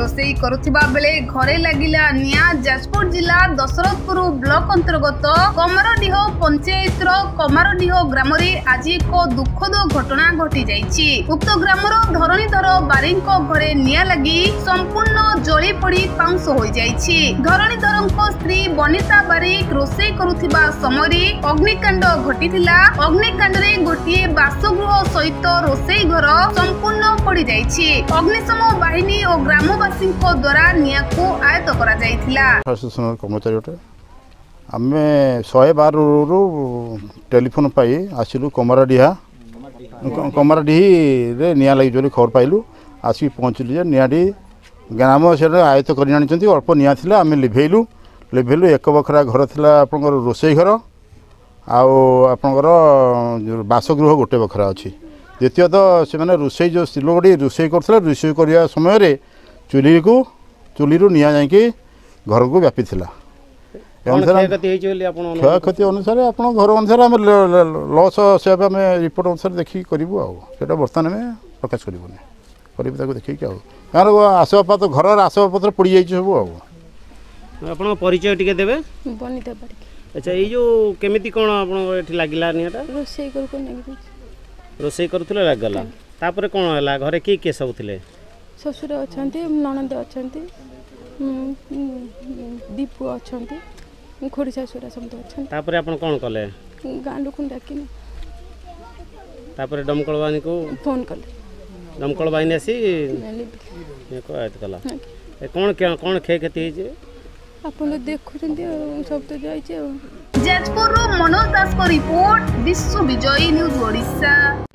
ରୋଷେଇ କରୁଥିବା ବେଳେ ଘରେ ଲାଗିଲା ନିଆଁ ଯାଜପୁର ଜିଲ୍ଲା ଦଶରଥପୁର ବ୍ଲକ ଅନ୍ତର୍ଗତ କମାରଡ଼ିହ ପଞ୍ଚାୟତର କମାରଡିହ ଗ୍ରାମରେ ଆଜି ଏକ ଦୁଃଖଦ ଘଟଣା ଘଟିଯାଇଛି ଉକ୍ତ ଗ୍ରାମର ଧରଣୀଧର ବାରିଙ୍କ ଘରେ ନିଆଁ ଲାଗି ସମ୍ପୂର୍ଣ୍ଣ ଜଳି ପଡି ପାଉଁଶ ହୋଇଯାଇଛି ଧରଣୀଧରଙ୍କ ସ୍ତ୍ରୀ ବନିତା ବାରିକ ରୋଷେଇ କରୁଥିବା ସମୟରେ ଅଗ୍ନିକାଣ୍ଡ ଘଟିଥିଲା ଅଗ୍ନିକାଣ୍ଡରେ ଗୋଟିଏ ବାସଗୃହ ସହିତ ରୋଷେଇ ଘର ସମ୍ପୂର୍ଣ୍ଣ ପଡିଯାଇଛି ଅଗ୍ନିଶମ ବାହିନୀ ଓ ଗ୍ରାମବାସୀଙ୍କ ଦ୍ୱାରା ନିଆଁକୁ ଆୟତ କରାଯାଇଥିଲା କର୍ମଚାରୀ ଅଟେ ଆମେ ଶହେ ବାରରୁ ଟେଲିଫୋନ୍ ପାଇ ଆସିଲୁ କମରାଡିହା କମରାଡିହିରେ ନିଆଁ ଲାଗିଛି ବୋଲି ଖବର ପାଇଲୁ ଆସିକି ପହଞ୍ଚିଲୁ ଯେ ନିଆଁଟି ଗ୍ରାମ ସେଠାରେ ଆୟତ୍ତ କରି ଆଣିଛନ୍ତି ଅଳ୍ପ ନିଆଁ ଥିଲା ଆମେ ଲିଭେଇଲୁ ଲିଭେଇଲୁ ଏକ ବଖରା ଘର ଥିଲା ଆପଣଙ୍କର ରୋଷେଇ ଘର ଆଉ ଆପଣଙ୍କର ବାସଗୃହ ଗୋଟେ ବଖରା ଅଛି দ্বিতীয়তঃ সেমানে রোষেই যে স্ত্রী লোকটি রোষেই করলে রোষেই করা সময় চুলিকু চুলিরু নিয়া যাই ঘরক ব্যাপি লা କ୍ଷୟକ୍ଷତି ଅନୁସାରେ ଆପଣ ଘର ଅନୁସାରେ ଆମେ ଲସ୍ ସେୟାକୁ ଆମେ ରିପୋର୍ଟ ଅନୁସାରେ ଦେଖିକି କରିବୁ ଆଉ ସେଇଟା ବର୍ତ୍ତମାନ ଆମେ ପ୍ରକାଶ କରିବୁନି କରିବୁ ତାକୁ ଦେଖିକି ଆଉ କାରଣ ଆସବାବପତ୍ର ଘରର ଆସବାବପତ୍ର ପଡ଼ିଯାଇଛି ସବୁ ଆଉ ଆପଣଙ୍କ ପରିଚୟ ଟିକେ ଦେବେ ଆଚ୍ଛା ଏଇ ଯେଉଁ କେମିତି କ'ଣ ଆପଣଙ୍କର ଏଠି ଲାଗିଲା ନିଆଁଟା ରୋଷେଇ କରୁକୁ ଲାଗିଛି ରୋଷେଇ କରୁଥିଲେ ଲାଗିଗଲା ତାପରେ କ'ଣ ହେଲା ଘରେ କିଏ କିଏ ସବୁ ଥିଲେ ଶ୍ୱଶୁର ଅଛନ୍ତି ନଣନ୍ଦ ଅଛନ୍ତି ଦି ପୁଅ ଅଛନ୍ତି ଖୁଡ଼ି ଶାଶୁରା ସମସ୍ତେ ଅଛନ୍ତି ତାପରେ ଆପଣ କ'ଣ କଲେ ଗାଁ ଲୋକଙ୍କୁ ଡାକିଲେ ତାପରେ ଦମକଳ ବାହିନୀକୁ ଫୋନ୍ କଲେ ଦମକଳ ବାହିନୀ ଆସି ଆୟତ କଲା କ'ଣ କ'ଣ କ୍ଷୟକ୍ଷତି ହେଇଛି ଆପଣ ଦେଖୁଛନ୍ତି ଆଉ ସବୁ ତ ଯାଇଛି ଆଉ ଯାଜପୁରରୁ ମନୋଜ ଦାସଙ୍କ ରିପୋର୍ଟ ବିଶ୍ୱ ବିଜୟୀ ନ୍ୟୁଜ୍ ଓଡ଼ିଶା